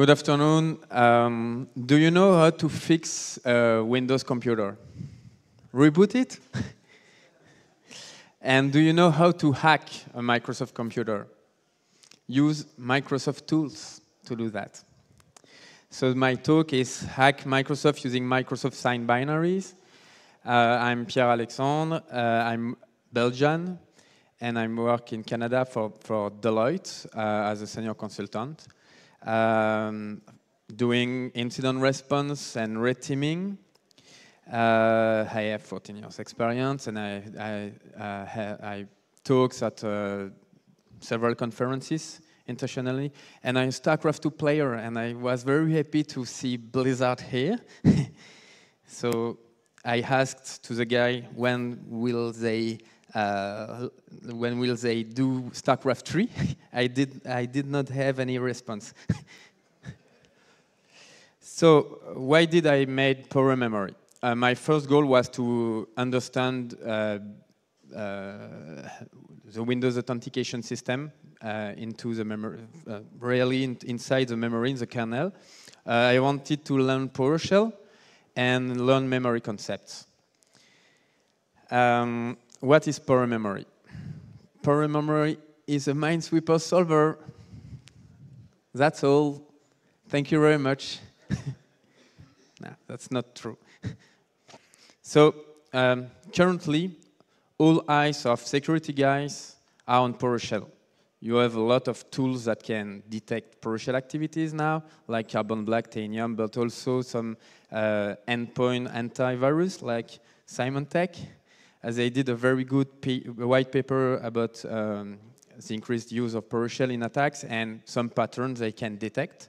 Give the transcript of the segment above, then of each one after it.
Good afternoon. Um, do you know how to fix a Windows computer? Reboot it? and do you know how to hack a Microsoft computer? Use Microsoft tools to do that. So my talk is hack Microsoft using Microsoft signed binaries. Uh, I'm Pierre Alexandre. Uh, I'm Belgian, and I work in Canada for, for Deloitte uh, as a senior consultant um, doing incident response and red teaming. Uh, I have 14 years experience and I, I, uh, I talks at uh, several conferences internationally and I'm StarCraft 2 player and I was very happy to see Blizzard here. so I asked to the guy when will they uh, when will they do StarCraft 3? I did, I did not have any response. so why did I make Power Memory? Uh, my first goal was to understand uh, uh the Windows authentication system uh, into the memory, uh, really in, inside the memory in the kernel. I wanted to learn PowerShell and learn memory concepts. Um, what is Power Memory? Power Memory is a Minesweeper solver. That's all. Thank you very much. no, that's not true. so um, currently, all eyes of security guys are on PowerShell. You have a lot of tools that can detect PowerShell activities now, like Carbon Black, Tanium, but also some uh, endpoint antivirus like Symantec as they did a very good white paper about um, the increased use of PowerShell in attacks and some patterns they can detect.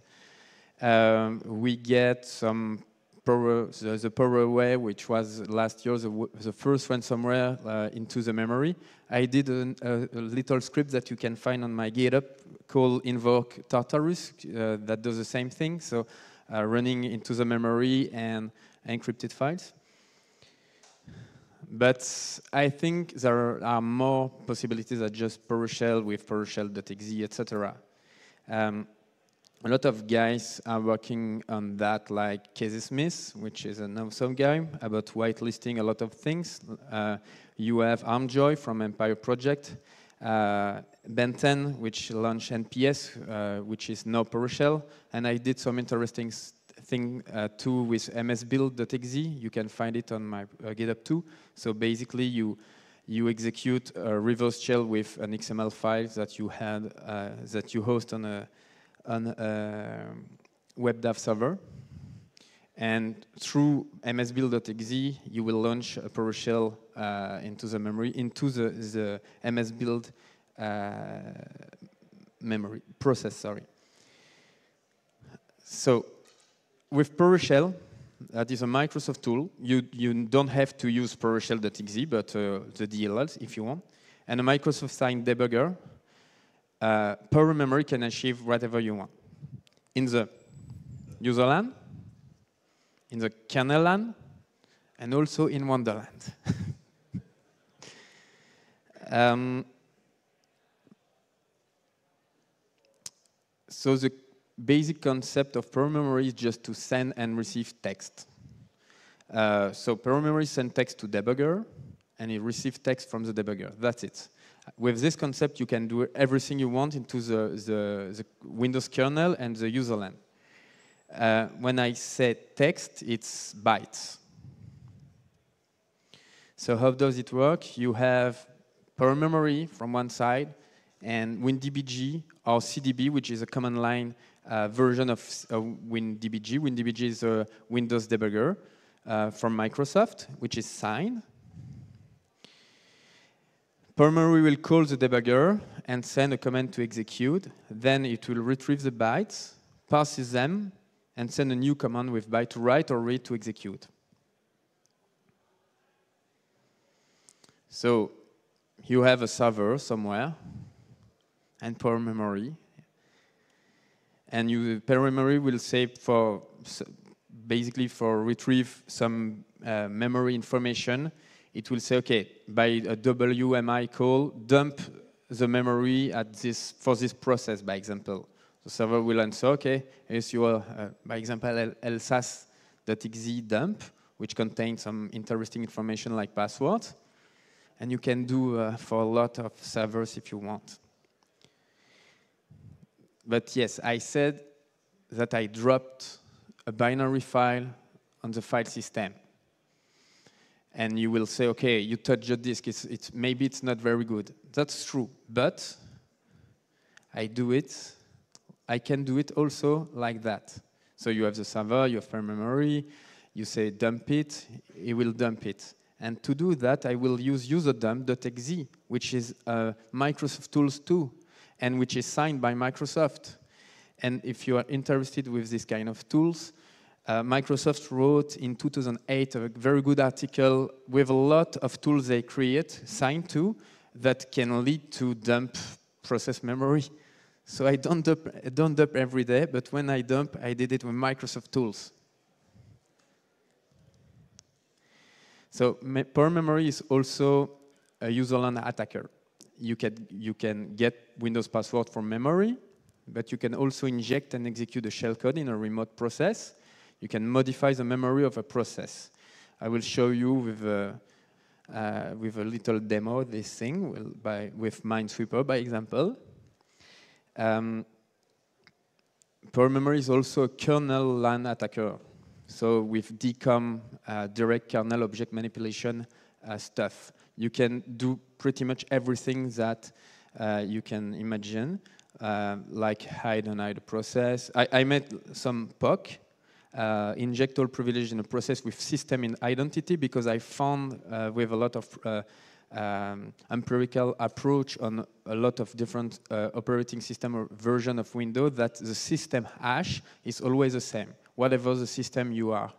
Um, we get some power, the, the which was last year the, the first ransomware uh, into the memory. I did a, a, little script that you can find on my GitHub called invoke Tartarus uh, that does the same thing, so uh, running into the memory and encrypted files. But I think there are more possibilities than just PowerShell with PowerShell.exe, etc. Um, a lot of guys are working on that, like Casey Smith, which is an awesome guy, about whitelisting a lot of things. Uh, you have Armjoy from Empire Project, uh, Ben 10, which launched NPS, uh, which is no PowerShell, and I did some interesting thing uh, too with msbuild.exe. You can find it on my uh, GitHub too. So basically, you you execute a reverse shell with an XML file that you had uh, that you host on a on a WebDAV server. And through msbuild.exe, you will launch a PowerShell uh, into the memory, into the, the msbuild uh, memory process, sorry. So with PowerShell, that is a Microsoft tool. You, you don't have to use PowerShell.exe, but uh, the DLLs if you want. And a Microsoft signed debugger, uh, Power Memory can achieve whatever you want. In the user LAN, in the kernel LAN, and also in Wonderland. um, so the basic concept of Power Memory is just to send and receive text. Uh, so Power Memory sends text to debugger, and it receives text from the debugger. That's it. With this concept, you can do everything you want into the, the, the Windows kernel and the user LAN. Uh, when I say text, it's bytes. So how does it work? You have Power Memory from one side, and WinDBG or CDB, which is a command line uh, version of uh, WinDBG. WinDBG is a Windows debugger uh, from Microsoft, which is signed. Memory will call the debugger and send a command to execute. Then it will retrieve the bytes, parses them, and send a new command with byte to write or read to execute. So you have a server somewhere and power memory and you memory will save for basically for retrieve some uh, memory information. It will say, okay, by a WMI call, dump the memory at this for this process, by example, The server will answer, okay, here's your, uh, by example, lsas.exe dump, which contains some interesting information like passwords. And you can do uh, for a lot of servers if you want. But yes, I said that I dropped a binary file on the file system. And you will say, okay, you touch the disk, it's, it's, maybe it's not very good. That's true, but I do it, I can do it also like that. So you have the server, you have memory, you say dump it, it will dump it. And to do that, I will use userdump.exe, which is uh, Microsoft Tools 2, and which is signed by Microsoft. And if you are interested with this kind of tools, uh, Microsoft wrote in 2008 a very good article with a lot of tools they create, signed to, that can lead to dump process memory. So I don't dump, I don't dump every day, but when I dump, I did it with Microsoft tools. So Power Memory is also a userland attacker. You can, you can get Windows password from memory, but you can also inject and execute a shellcode in a remote process. You can modify the memory of a process. I will show you with a, uh, with a little demo this thing will, by, with Minesweeper, by example. Um, Power Memory is also a kernel LAN attacker. So with DCOM, uh, direct kernel object manipulation uh, stuff, you can do pretty much everything that uh, you can imagine. Uh, like hide and hide process. I, I made some POC, uh, inject all privilege in a process with system in identity because I found uh, with a lot of uh, um, empirical approach on a lot of different uh, operating system or version of Windows that the system hash is always the same, whatever the system you are.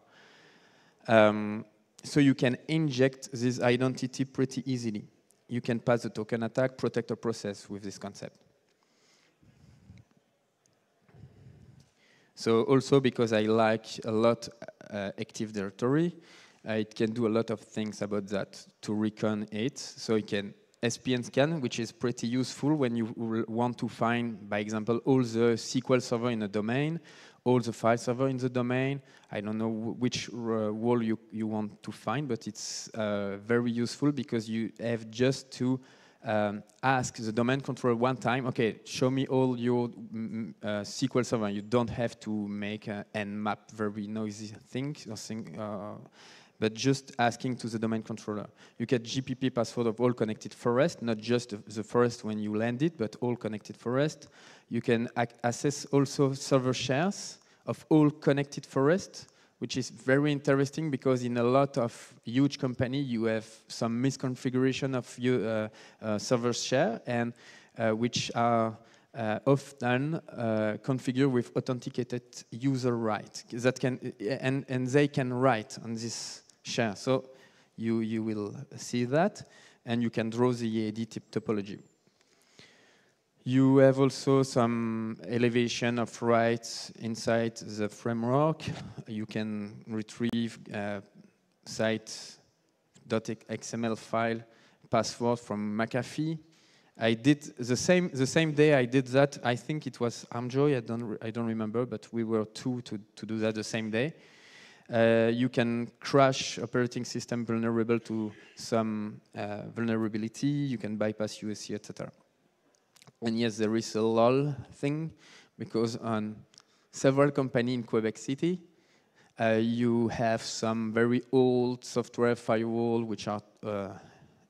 Um, so you can inject this identity pretty easily. You can pass the token attack, protect a process with this concept. So also because I like a lot uh, Active Directory, uh, it can do a lot of things about that to recon it. So it can SPN scan, which is pretty useful when you want to find, by example, all the SQL server in a domain, all the file server in the domain. I don't know which uh, wall you, you want to find, but it's uh, very useful because you have just to um, ask the domain controller one time, okay, show me all your uh, SQL server. You don't have to make an map very noisy thing, or thing uh, but just asking to the domain controller. You get GPP password of all connected forest, not just the forest when you land it, but all connected forest. You can access also server shares of all connected forest which is very interesting because in a lot of huge company you have some misconfiguration of your uh, uh, server share and uh, which are uh, often uh, configured with authenticated user right that can and and they can write on this share so you you will see that and you can draw the EAD topology you have also some elevation of rights inside the framework. You can retrieve uh, site.xml file password from McAfee. I did the same the same day I did that. I think it was Amjoy. I don't I don't remember, but we were two to to do that the same day. Uh, you can crash operating system vulnerable to some uh, vulnerability. You can bypass USC, etc. And yes, there is a lull thing because on several companies in Quebec City, uh, you have some very old software firewall which are uh,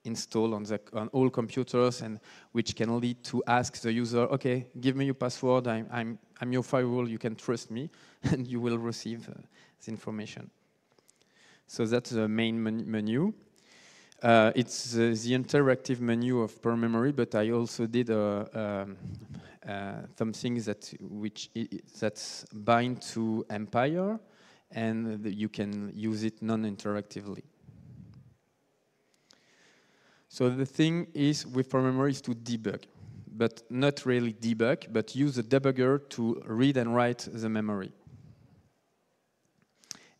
installed on, the, on all computers and which can lead to ask the user, okay, give me your password, I'm, I'm, I'm your firewall, you can trust me, and you will receive information. So that's the main menu. Uh, it's uh, the interactive menu of Power Memory, but I also did um, uh, something that which that's bind to Empire, and you can use it non-interactively. So the thing is with Power Memory is to debug, but not really debug, but use the debugger to read and write the memory.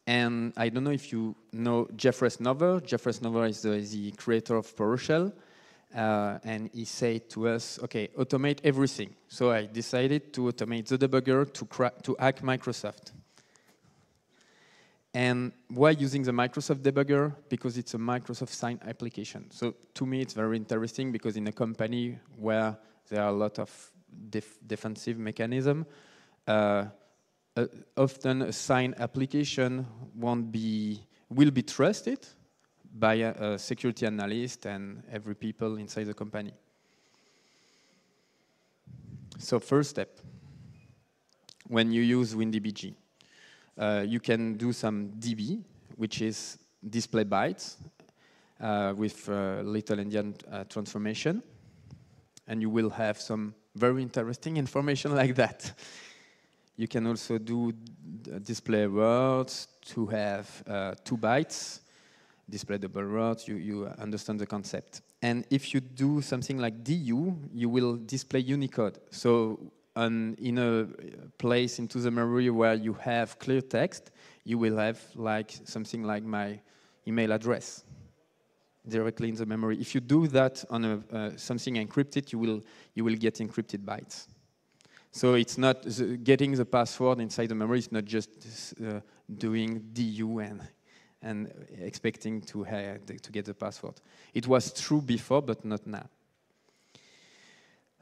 And I don't know if you know Jeff Resnover. Jeff Resnover is the, the creator of PowerShell. uh, and he said to us, okay, automate everything. So I decided to automate the debugger to, to hack Microsoft. And why using the Microsoft debugger? Because it's a Microsoft sign application. So to me, it's very interesting because in a company where there are a lot of def defensive mechanism, uh, uh, often a sign application won't be, will be trusted by a, a, security analyst and every people inside the company. So first step, when you use WinDBG, uh, you can do some DB, which is display bytes uh, with uh, little endian uh, transformation, and you will have some very interesting information like that. You can also do display words to have uh, two bytes, display double words, you, you understand the concept. And if you do something like DU, you will display Unicode. So in a place into the memory where you have clear text, you will have like something like my email address directly in the memory. If you do that on a, uh, something encrypted, you will, you will get encrypted bytes. So it's not the, getting the password inside the memory. It's not just uh, doing du and and expecting to to get the password. It was true before, but not now.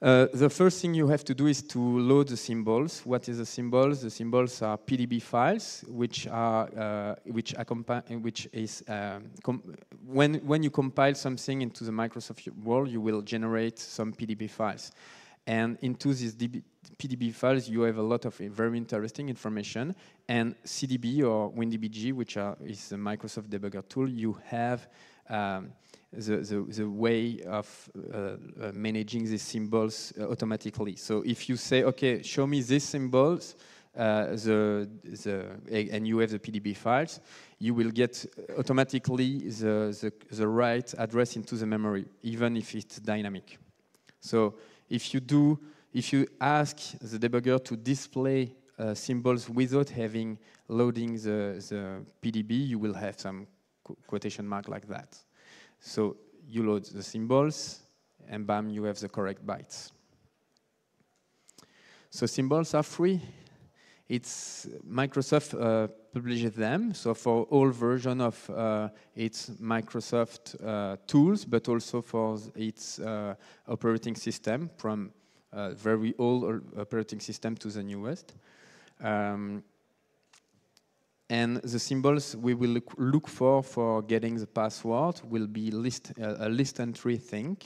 Uh, the first thing you have to do is to load the symbols. What is the symbols? The symbols are PDB files, which are uh, which which is um, when when you compile something into the Microsoft world, you will generate some PDB files. And into these PDB files, you have a lot of very interesting information. And CDB or WinDBG, which are, is the Microsoft debugger tool, you have um, the, the, the, way of uh, uh, managing these symbols uh, automatically. So if you say, okay, show me these symbols, uh, the, the, and you have the PDB files, you will get automatically the, the, the right address into the memory, even if it's dynamic. So if you do, if you ask the debugger to display uh, symbols without having loading the, the PDB, you will have some qu quotation mark like that. So you load the symbols, and bam, you have the correct bytes. So symbols are free. It's Microsoft uh, publishes them. So for all version of uh, its Microsoft uh, tools, but also for its uh, operating system from very old operating system to the newest. Um, and the symbols we will look, look, for for getting the password will be list, uh, a list entry thing.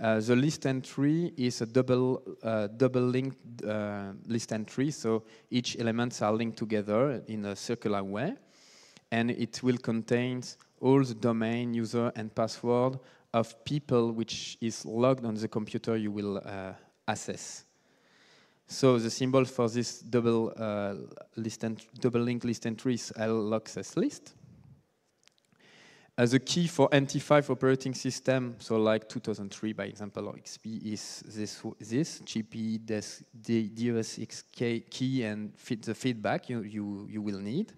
Uh, the list entry is a double uh, double linked uh, list entry, so each elements are linked together in a circular way, and it will contain all the domain, user, and password of people which is logged on the computer you will uh, access. So the symbol for this double uh, list double link list entry is laccess list. As a key for NT5 operating system, so like 2003, by example, or XP, is this, this GP DOSX key and fit the feedback you, you, you will need.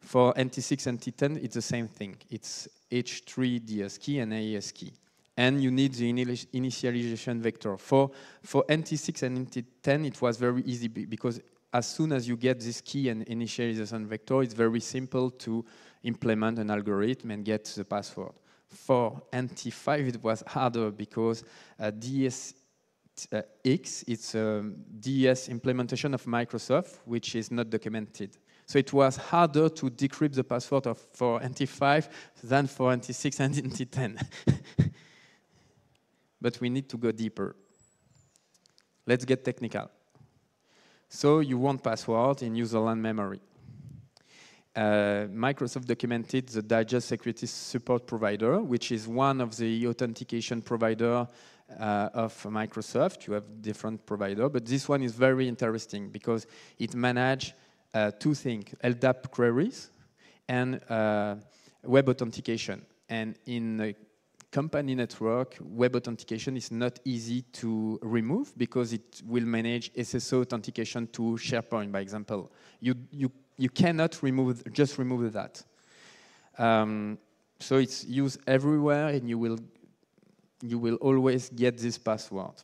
For NT6 and NT10, it's the same thing. It's H3 DS key and AES key and you need the initialization vector. For, for NT6 and NT10, it was very easy because as soon as you get this key and initialization vector, it's very simple to implement an algorithm and get the password. For NT5, it was harder because uh, DSX, uh, it's a DS implementation of Microsoft, which is not documented. So it was harder to decrypt the password of, for NT5 than for NT6 and NT10. but we need to go deeper. Let's get technical. So you want password in userland memory. Uh, Microsoft documented the Digest Security Support Provider, which is one of the authentication provider uh, of Microsoft. You have different provider, but this one is very interesting because it manages uh, two things, LDAP queries and uh, web authentication. And in company network, web authentication is not easy to remove because it will manage SSO authentication to SharePoint, by example. You, you, you cannot remove, just remove that. Um, so it's used everywhere and you will, you will always get this password.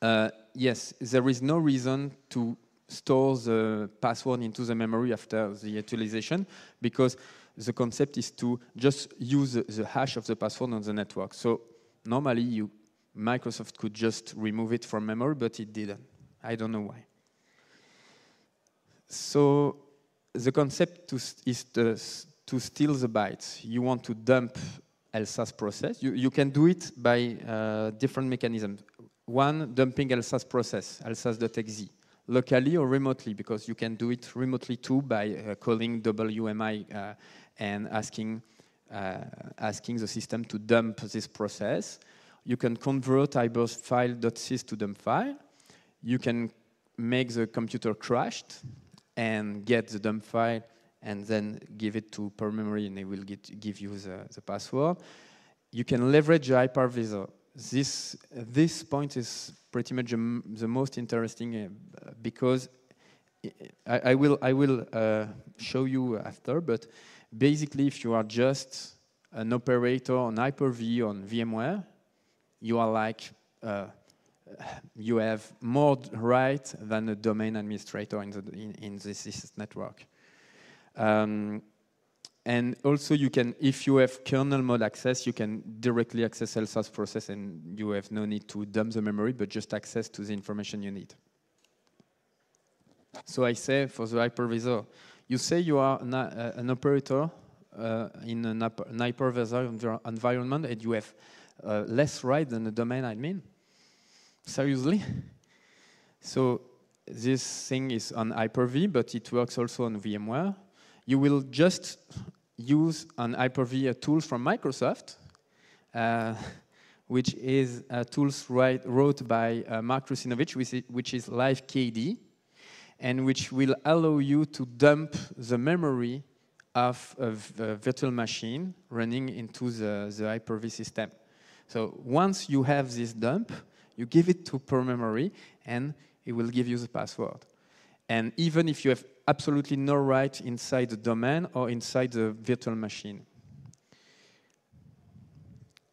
Uh, yes, there is no reason to store the password into the memory after the utilization because the concept is to just use the hash of the password on the network. So normally you, Microsoft could just remove it from memory, but it didn't. I don't know why. So the concept to, is to, to steal the bytes. You want to dump Elsa's process. You, you can do it by uh, different mechanisms. One, dumping Elsa's process, lsas.exe, locally or remotely, because you can do it remotely too by uh, calling WMI uh, and asking, uh, asking the system to dump this process. You can convert ibers file.sys to dump file. You can make the computer crashed and get the dump file and then give it to per memory and it will get, give you the, the password. You can leverage the hypervisor. This, this point is pretty much the, the most interesting uh, because I, I, will, I will uh, show you after, but basically if you are just an operator on Hyper-V on VMware, you are like uh, you have more right than a domain administrator in, the, in, in this network. Um, and also you can, if you have kernel mode access, you can directly access LSASS process and you have no need to dump the memory, but just access to the information you need. So I say for the hypervisor, you say you are an, uh, an operator uh, in an, an hypervisor environment and you have uh, less right than a domain admin. Seriously? So this thing is on Hyper-V, but it works also on VMware. You will just use an Hyper-V tool from Microsoft, uh, which is a tools write, wrote by uh, Mark Rusinovich, which is, which is LiveKD, and which will allow you to dump the memory of a, virtual machine running into the, the Hyper-V system. So once you have this dump, you give it to per memory, and it will give you the password. And even if you have absolutely no right inside the domain or inside the virtual machine.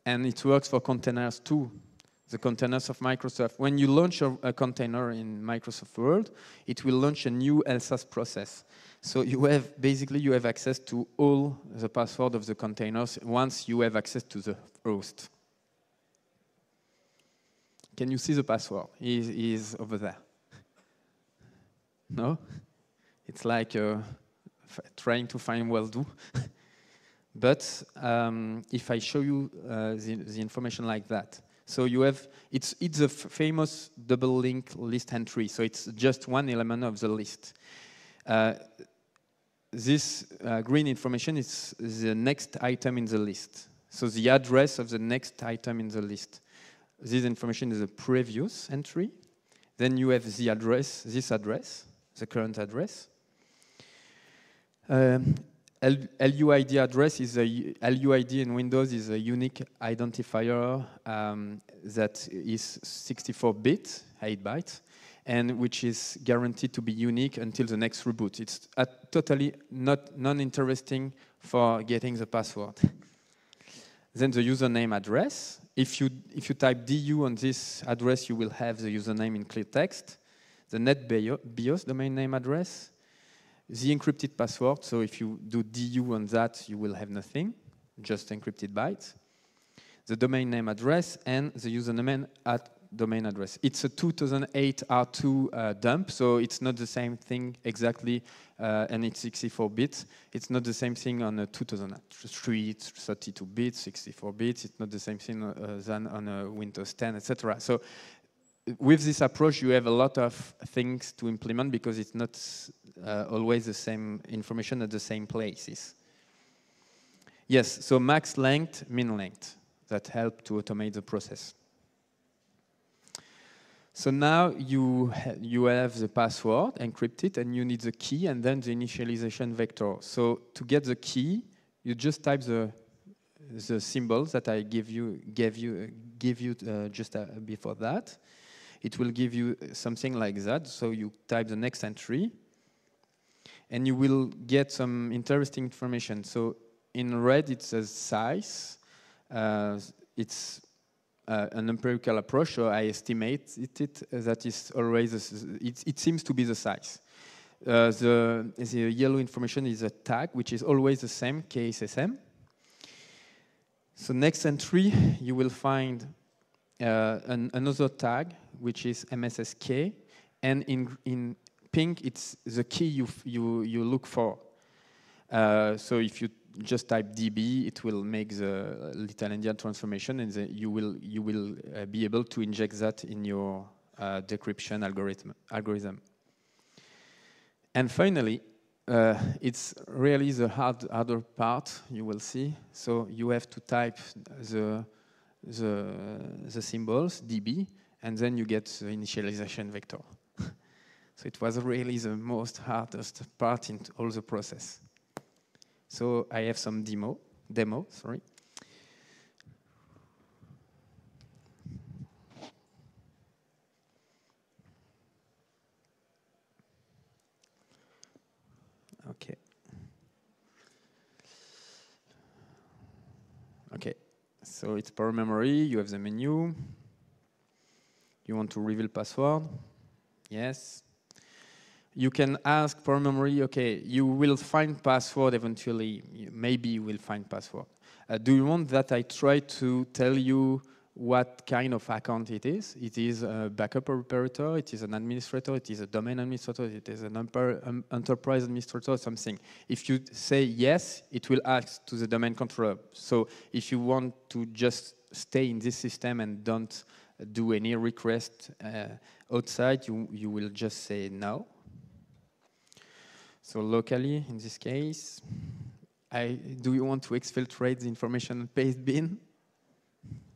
And it works for containers too, the containers of Microsoft. When you launch a, a container in Microsoft World, it will launch a new LSASS process. So you have, basically, you have access to all the password of the containers once you have access to the host. Can you see the password? He is over there. No? It's like uh, trying to find well-do. but um, if I show you uh, the, the, information like that, so you have, it's, it's a famous double link list entry, so it's just one element of the list. Uh, this uh, green information is the next item in the list. So the address of the next item in the list. This information is a previous entry. Then you have the address, this address, the current address. Um, LUID address is a LUID in Windows is a unique identifier um, that is 64 bit, 8 bytes, and which is guaranteed to be unique until the next reboot. It's totally not non-interesting for getting the password. then the username address, if you, if you type du on this address, you will have the username in clear text, the NetBIOS domain name address, the encrypted password. So if you do du on that, you will have nothing, just encrypted bytes, the domain name address, and the username at domain address. It's a 2008 R2 uh, dump, so it's not the same thing exactly, uh, and it's 64 bits. It's not the same thing on a 2003, 32 bits, 64 bits. It's not the same thing uh, than on a Windows 10, etc. So with this approach, you have a lot of things to implement because it's not uh, always the same information at the same places. Yes, so max length, min length, that help to automate the process. So now you, ha you have the password encrypted and you need the key and then the initialization vector. So to get the key, you just type the, the symbols that I give you, gave you, give you uh, just uh, before that. It will give you something like that. So you type the next entry and you will get some interesting information. So in red, it says size. Uh, it's uh, an empirical approach, so I estimate it, it that is always, it, it seems to be the size. Uh, the, the yellow information is a tag, which is always the same, KSSM. So next entry, you will find uh, an, another tag, which is MSSK, and in, in pink, it's the key you, you, you look for. Uh, so if you just type DB, it will make the little endian transformation, and the, you will you will uh, be able to inject that in your uh, decryption algorithm. algorithm. And finally, uh, it's really the hard, harder part. You will see. So you have to type the the the symbols DB, and then you get the initialization vector. So it was really the most hardest part in all the process. So I have some demo, demo, sorry. Okay. Okay, so it's power memory, you have the menu. You want to reveal password? Yes you can ask for memory, okay, you will find password eventually, maybe you will find password. Uh, do you want that I try to tell you what kind of account it is? It is a backup operator, it is an administrator, it is a domain administrator, it is an um, enterprise administrator, something. If you say yes, it will ask to the domain controller. So if you want to just stay in this system and don't do any request uh, outside, you, you will just say no. So locally, in this case, I, do you want to exfiltrate the information paste bin?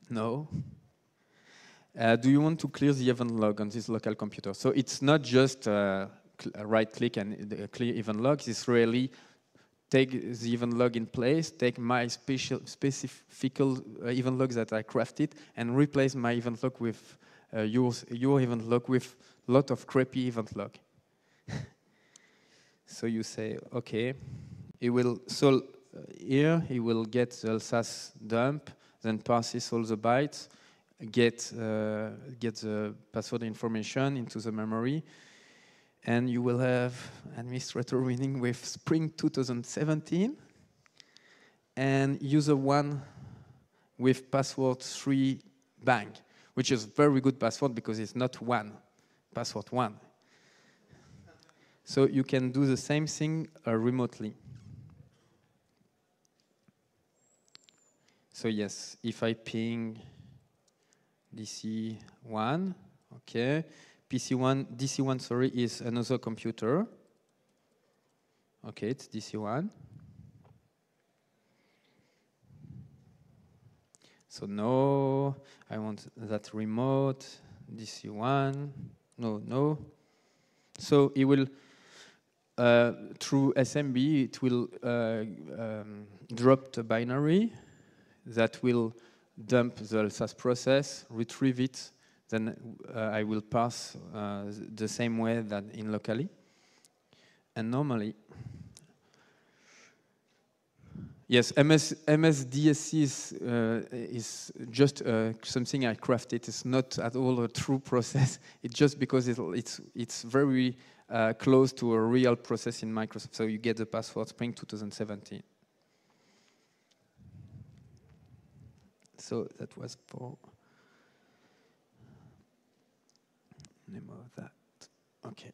No. Uh, do you want to clear the event log on this local computer? So it's not just uh, right click and uh, clear event log. It's really take the event log in place, take my special specific uh, event logs that I crafted, and replace my event log with uh, your, your event log with lot of crappy event log. So you say, okay, it will, so uh, here it will get the Alsace dump, then passes all the bytes, get, uh, get the password information into the memory, and you will have administrator winning with Spring 2017, and user one with password three bang, which is very good password because it's not one, password one. So you can do the same thing uh, remotely. So yes, if I ping DC1, okay, PC1, DC1, sorry, is another computer. Okay, it's DC1. So no, I want that remote, DC1, no, no. So it will uh, through SMB, it will uh, um, drop the binary that will dump the SAS process, retrieve it, then uh, I will pass uh, the same way that in locally. And normally, yes, MS, MSDSC is, uh, is just uh, something I crafted. It's not at all a true process. It's just because it, it's, it's very uh, close to a real process in Microsoft. So you get the password Spring 2017. So that was for name of that. Okay.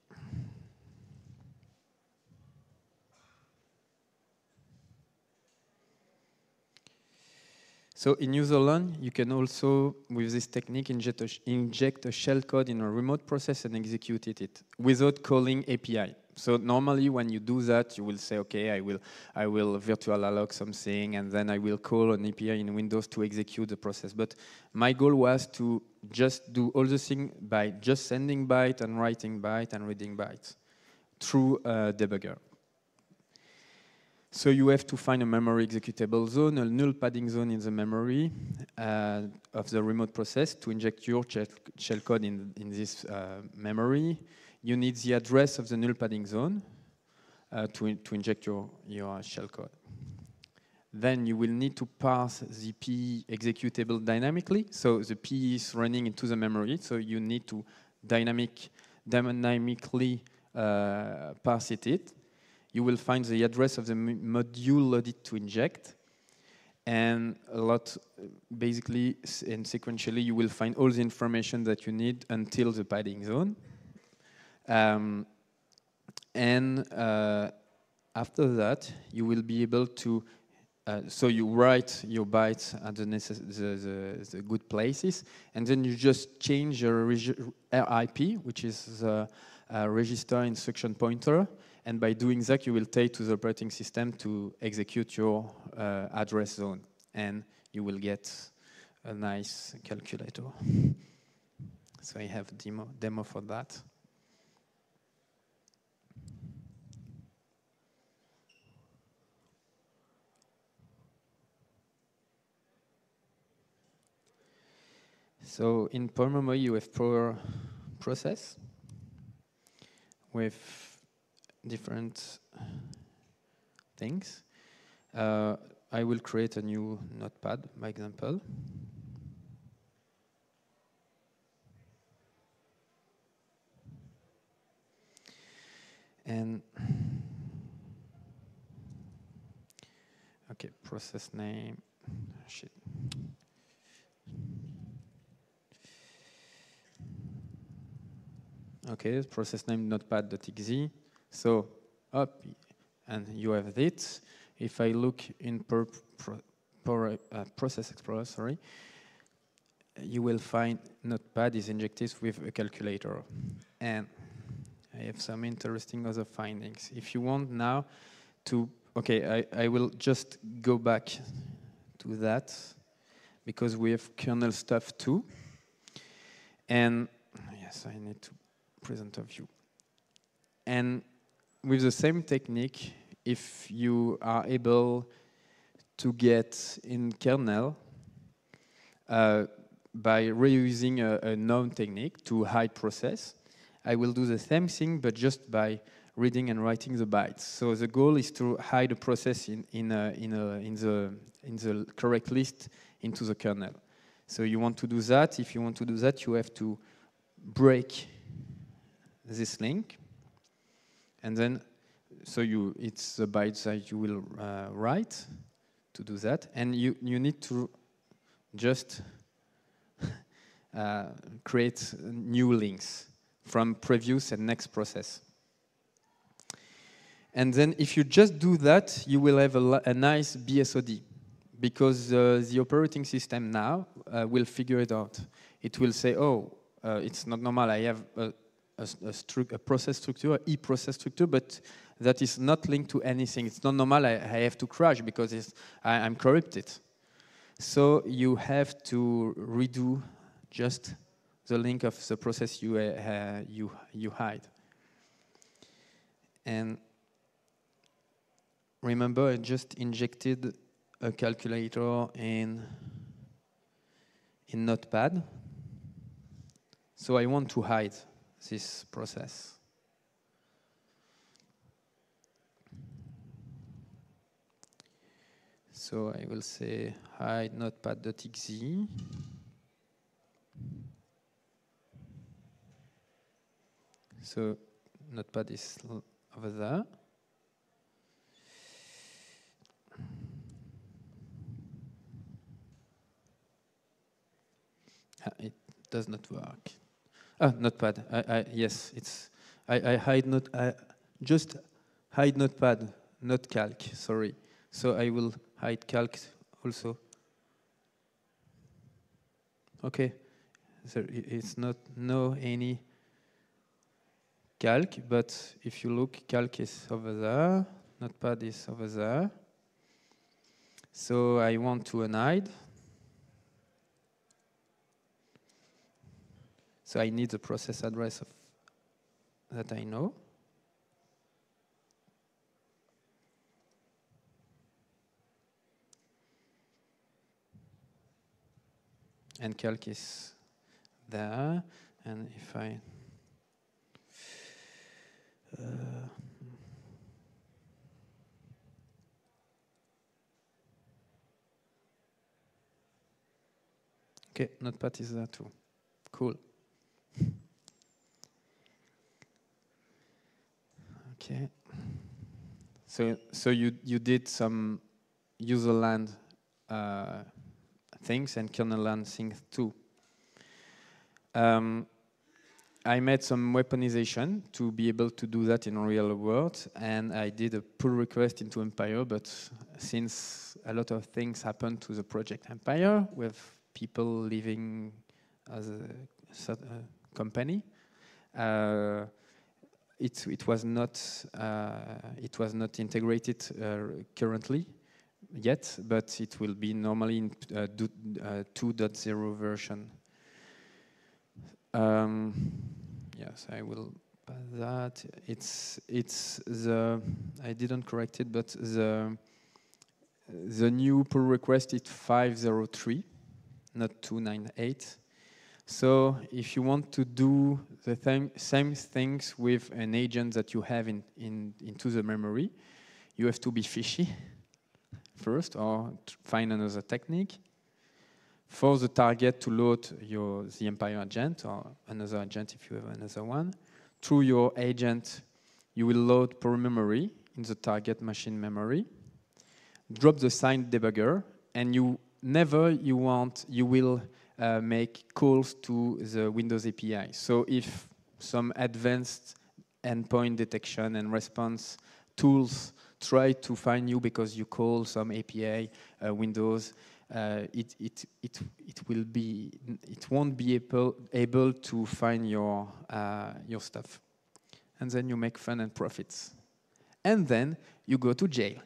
So in userlearn, you can also, with this technique, inject a, inject a shell code in a remote process and execute it without calling API. So normally when you do that, you will say, okay, I will, I will virtual alloc something, and then I will call an API in Windows to execute the process. But my goal was to just do all the thing by just sending byte and writing byte and reading bytes through a debugger. So you have to find a memory executable zone, a null padding zone in the memory uh, of the remote process to inject your shellcode in, in this uh, memory. You need the address of the null padding zone uh, to, in, to inject your, your shellcode. then you will need to pass the PE executable dynamically. So the PE is running into the memory, so you need to dynamic, dynamically uh, pass it, it. You will find the address of the module loaded to inject, and a lot, basically and sequentially, you will find all the information that you need until the padding zone. Um, and uh, after that, you will be able to, uh, so you write your bytes at the, the, the, the, good places, and then you just change your RIP, which is the uh, register instruction pointer, and by doing that, you will take to the operating system to execute your uh, address zone, and you will get a nice calculator. So I have demo, demo for that. So in PowerMemory, you have power process with different things. Uh, I will create a new notepad, by example. And okay, process name, shit. Okay, process name notepad.exe. So up, and you have it. If I look in per, per, uh, Process Explorer, sorry, you will find Notepad is injected with a calculator. And I have some interesting other findings. If you want now to, okay, I, I will just go back to that because we have kernel stuff too. And yes, I need to present a view. And with the same technique, if you are able to get in kernel uh, by reusing a, a known technique to hide process, I will do the same thing, but just by reading and writing the bytes. So the goal is to hide a process in, in, a, in, a, in, the, in the correct list into the kernel. So you want to do that. If you want to do that, you have to break this link, and then so you it's the bytes that you will uh, write to do that, and you you need to just uh, create new links from previous and next process. And then if you just do that, you will have a, a nice BSOD because uh, the operating system now uh, will figure it out. It will say, oh, uh, it's not normal, I have a, a, a, a process structure, e process structure, but that is not linked to anything. It's not normal. I, I have to crash because I, am corrupted. So you have to redo just the link of the process you uh, you you hide. And remember, I just injected a calculator in in Notepad. So I want to hide this process. So I will say hide notepad.exe. So notepad is over there. Ah, it does not work. Ah, Notepad. I, I, yes, it's. I, I hide not. I just hide Notepad, not Calc. Sorry. So I will hide Calc also. Okay. So it's not no any Calc, but if you look, Calc is over there. Notepad is over there. So I want to unhide. So I need the process address of that I know. And calc is there. And if I uh, okay, Notepad is there too. Cool. Okay. So, so you, you did some userland uh, things and kernel-land things too. Um, I made some weaponization to be able to do that in real world, and I did a pull request into Empire, but since a lot of things happened to the project Empire, with people leaving as a, a company, uh, it, it was not uh, it was not integrated uh, currently yet, but it will be normally in uh, 2.0 version. Um, yes, I will that. It's it's the I didn't correct it, but the the new pull request is 503, not 298. So if you want to do the th same things with an agent that you have in, in, into the memory, you have to be fishy first or find another technique. For the target to load your, the Empire agent or another agent if you have another one, through your agent, you will load per memory in the target machine memory, drop the signed debugger, and you never you want, you will uh, make calls to the Windows API. So if some advanced endpoint detection and response tools try to find you because you call some API uh, Windows, uh, it, it, it, it will be, it won't be able, able to find your, uh, your stuff. And then you make fun and profits. And then you go to jail.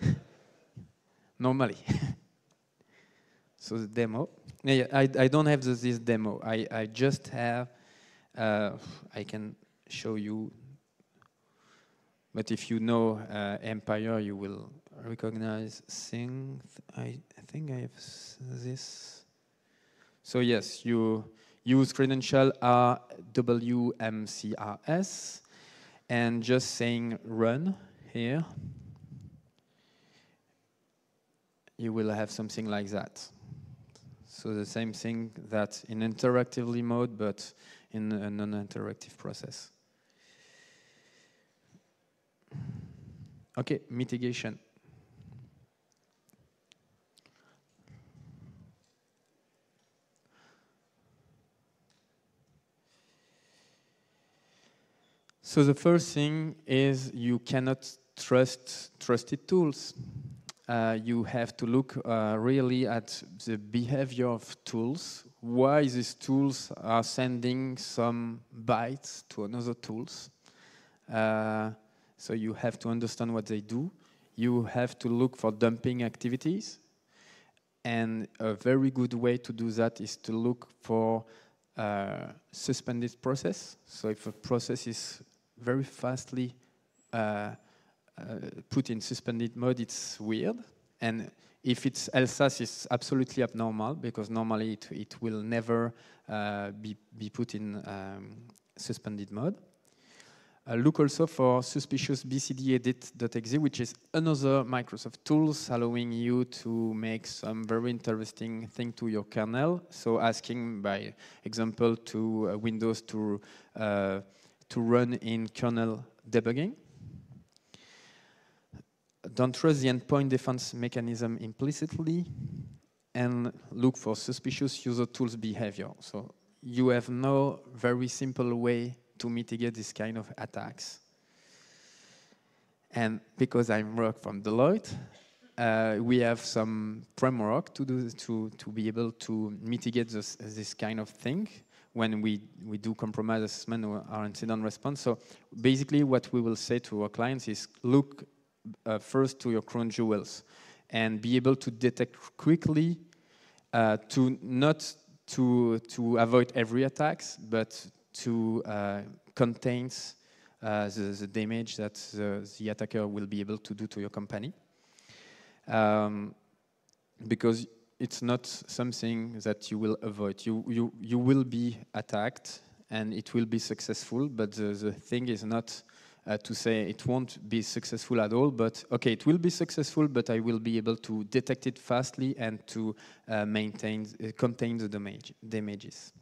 Normally. so the demo. Yeah, I, I don't have this, this demo. I, I just have, uh, I can show you. But if you know uh, Empire, you will recognize things. I, I think I have this. So yes, you use credential RWMCRS and just saying run here, you will have something like that. So the same thing that in interactively mode, but in a non-interactive process. Okay, mitigation. So the first thing is you cannot trust trusted tools uh, you have to look uh, really at the behavior of tools, why these tools are sending some bytes to another tools. Uh, so you have to understand what they do. You have to look for dumping activities. And a very good way to do that is to look for uh, suspended process. So if a process is very fastly uh, put in suspended mode, it's weird. And if it's LSASS, it's absolutely abnormal because normally it, it will never uh, be, be put in um, suspended mode. Uh, look also for suspicious bcdedit.exe, which is another Microsoft tools allowing you to make some very interesting thing to your kernel. So asking, by example, to uh, Windows to, uh, to run in kernel debugging don't trust the endpoint defense mechanism implicitly and look for suspicious user tools behavior. So you have no very simple way to mitigate this kind of attacks. And because I work from Deloitte, uh, we have some framework to do to to be able to mitigate this this kind of thing when we we do compromise assessment or incident response. So basically, what we will say to our clients is look uh, first to your crown jewels and be able to detect quickly uh, to not to to avoid every attacks, but to uh, contain uh, the, the, damage that the, the, attacker will be able to do to your company. Um, because it's not something that you will avoid. You, you, you will be attacked and it will be successful, but the, the thing is not uh, to say it won't be successful at all, but okay, it will be successful, but I will be able to detect it fastly and to uh, maintain, uh, contain the damage, damages.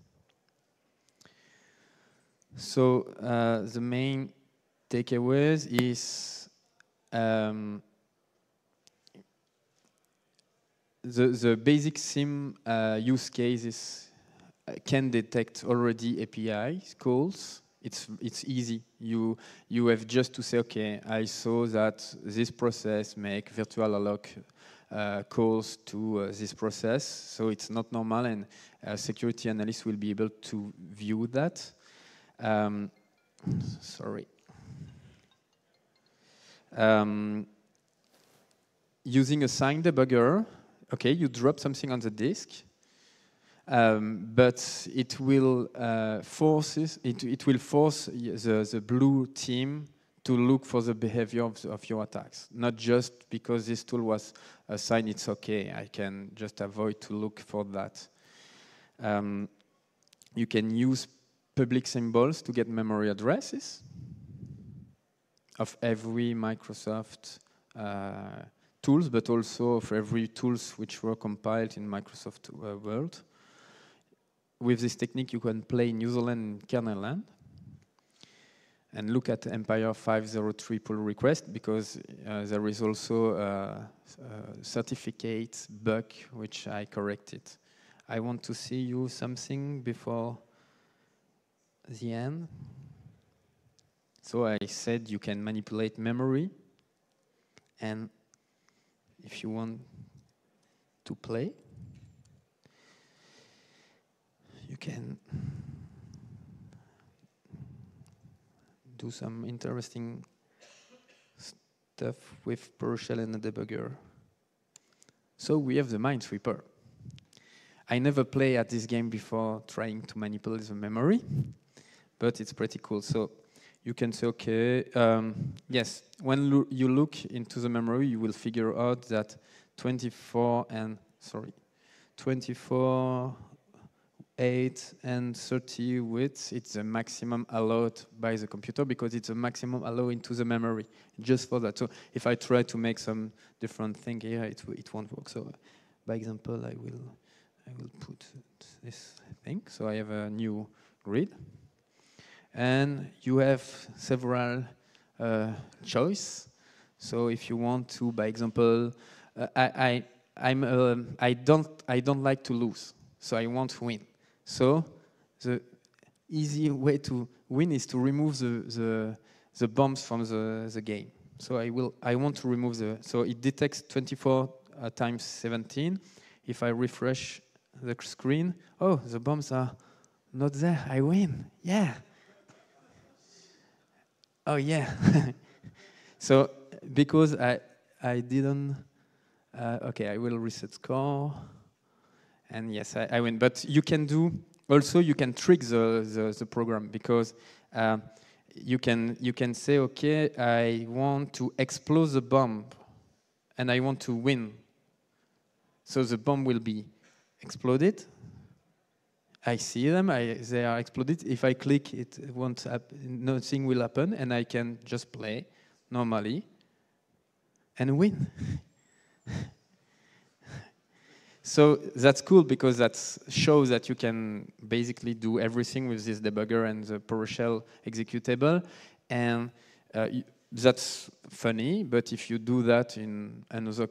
So uh, the main takeaways is um, the, the basic SIM uh, use cases uh, can detect already API calls. It's, it's easy. You, you have just to say, okay, I saw that this process make virtual alloc uh, calls to uh, this process. So it's not normal and security analyst will be able to view that. Um, sorry. Um, using a sign debugger, okay, you drop something on the disk, um, but it will uh, force it, it will force the, the blue team to look for the behavior of, of your attacks, not just because this tool was assigned, it's okay, I can just avoid to look for that. Um, you can use public symbols to get memory addresses of every Microsoft uh, tools, but also for every tools which were compiled in Microsoft uh, World. With this technique, you can play New Zealand and kernel land and look at Empire 503 pull request because uh, there is also a, a certificate bug which I corrected. I want to see you something before the end. So I said you can manipulate memory and if you want to play, you can do some interesting stuff with PowerShell and a debugger. So we have the Minesweeper. I never play at this game before trying to manipulate the memory, but it's pretty cool. So you can say, okay, um, yes, when lo you look into the memory, you will figure out that 24 and, sorry, 24, 8 and 30 widths, it's the maximum allowed by the computer because it's a maximum allowed into the memory, just for that. So if I try to make some different thing here, it, it won't work. So by example, I will I will put this thing. So I have a new grid. And you have several uh, choice. So if you want to, by example, uh, I, I, I'm, um, I, don't, I don't like to lose, so I want to win. So the easy way to win is to remove the, the, the bombs from the, the game. So I, will, I want to remove the, so it detects 24 uh, times 17. If I refresh the screen. Oh, the bombs are not there. I win. Yeah. Oh, yeah. so because I, I didn't, uh, okay, I will reset score. And yes, I, I, win. But you can do, also you can trick the, the, the program because uh, you, can, you can say, okay, I want to explode the bomb and I want to win. So the bomb will be exploded. I see them, I, they are exploded. If I click, it won't nothing will happen, and I can just play normally and win. so that's cool because that shows that you can basically do everything with this debugger and the PowerShell executable. And uh, that's funny, but if you do that in another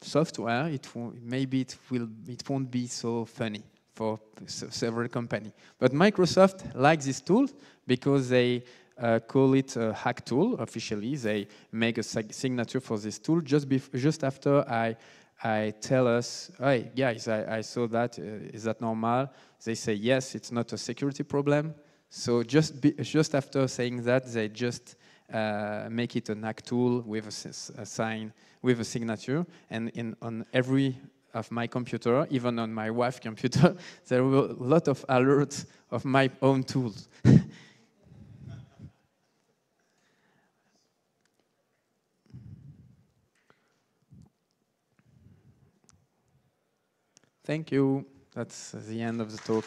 software, it maybe it will it won't be so funny for several companies. But Microsoft likes this tool because they uh, call it a hack tool officially. They make a signature for this tool just just after I I tell us, hey guys, I, I saw that. Uh, is that normal? They say yes, it's not a security problem. So just be, just after saying that, they just uh, make it an hack tool with a, a, sign, with a signature, and in, on every of my computer, even on my wife's computer, there were a lot of alerts of my own tools. Thank you. That's the end of the talk.